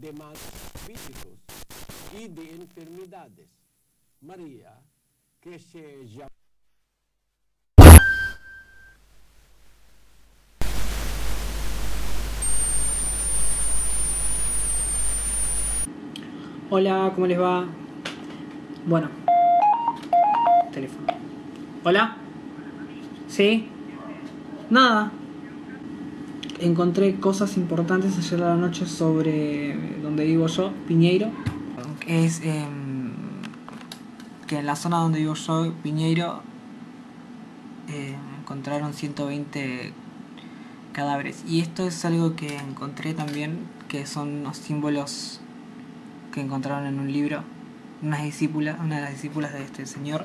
de más físicos y de enfermedades. María, que se llama Hola, ¿cómo les va? Bueno. Teléfono. Hola. ¿Sí? Nada. Encontré cosas importantes ayer a la noche sobre donde vivo yo, Piñeiro. Es em, que en la zona donde vivo yo, Piñeiro, eh, encontraron 120 cadáveres. Y esto es algo que encontré también, que son los símbolos que encontraron en un libro, una discípula, una de las discípulas de este señor.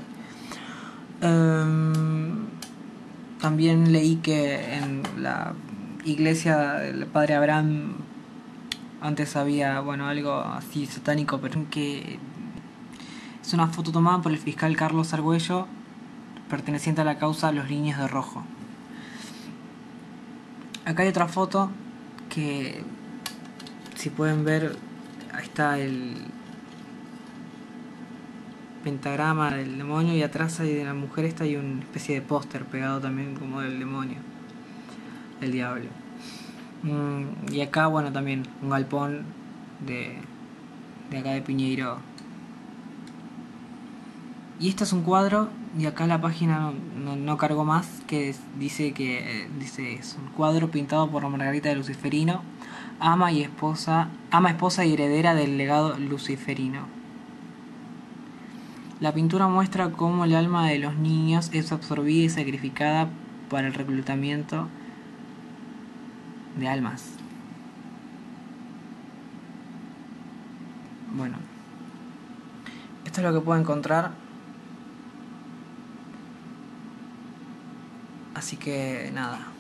Em, también leí que en la iglesia del padre Abraham antes había, bueno, algo así satánico, pero que es una foto tomada por el fiscal Carlos Argüello, perteneciente a la causa Los Niños de Rojo. Acá hay otra foto que, si pueden ver, ahí está el pentagrama del demonio y atrás hay de la mujer esta hay una especie de póster pegado también como del demonio, el diablo. Mm, y acá, bueno, también un galpón de, de acá de Piñeiro. Y este es un cuadro, y acá la página no, cargo más, que dice que dice es un cuadro pintado por Margarita de Luciferino, ama y esposa, ama esposa y heredera del legado luciferino. La pintura muestra cómo el alma de los niños es absorbida y sacrificada para el reclutamiento de almas. Bueno, esto es lo que puedo encontrar. Así que nada.